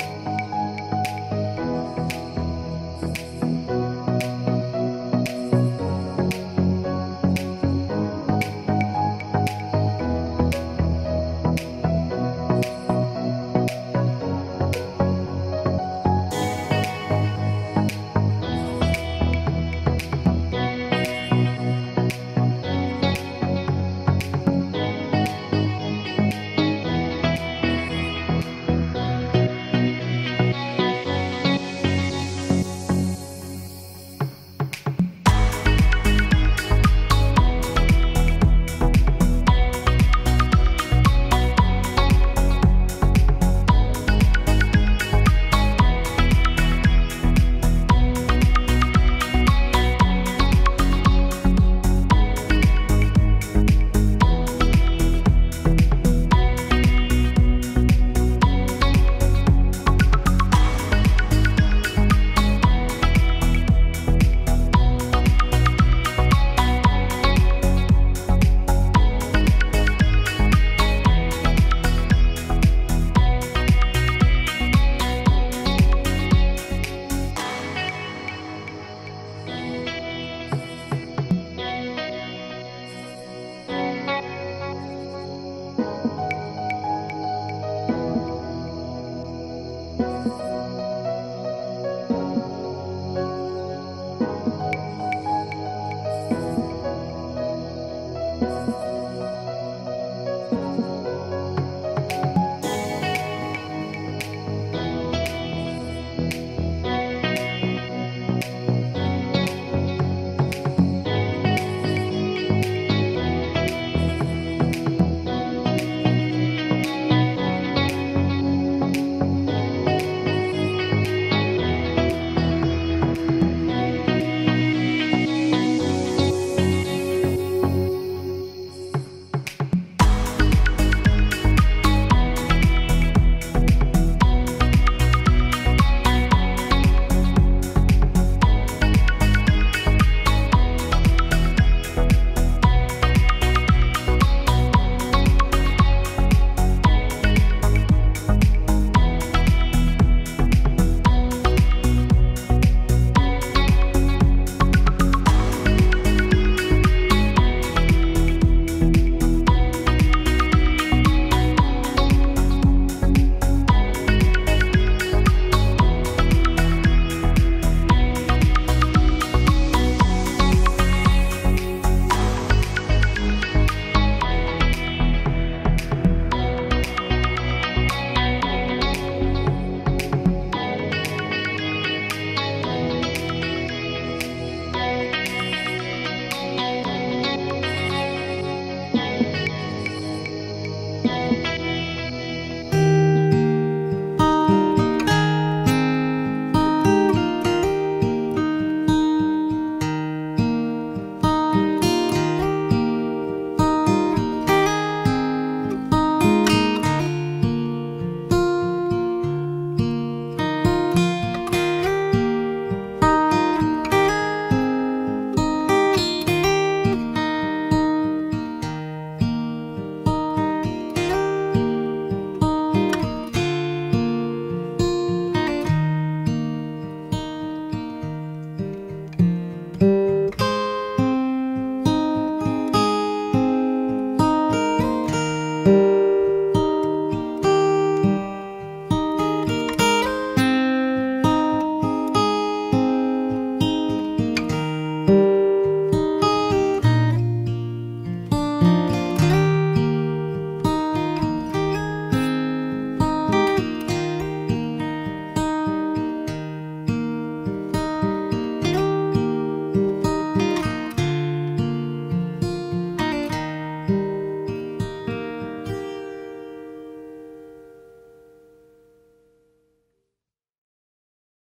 uh,